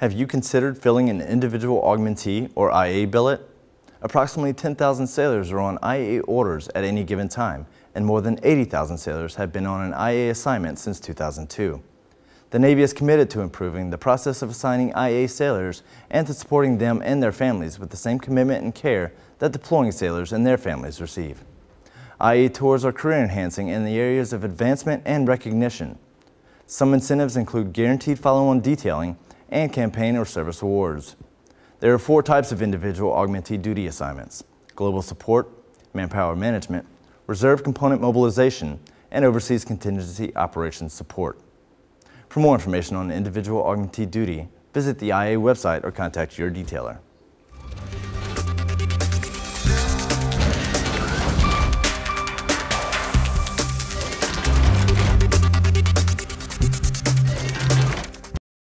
Have you considered filling an individual augmentee or IA billet? Approximately 10,000 sailors are on IA orders at any given time, and more than 80,000 sailors have been on an IA assignment since 2002. The Navy is committed to improving the process of assigning IA sailors and to supporting them and their families with the same commitment and care that deploying sailors and their families receive. IA tours are career enhancing in the areas of advancement and recognition. Some incentives include guaranteed follow-on detailing and campaign or service awards. There are four types of individual augmentee duty assignments, global support, manpower management, reserve component mobilization, and overseas contingency operations support. For more information on individual augmentee duty, visit the IA website or contact your detailer.